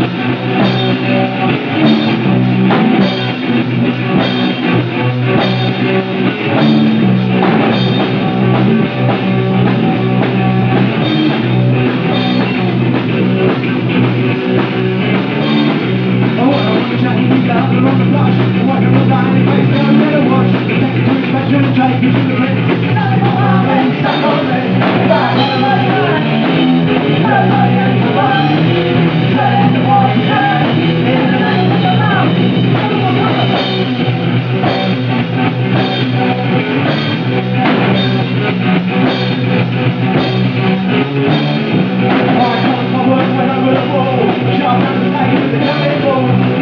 Música Deus é.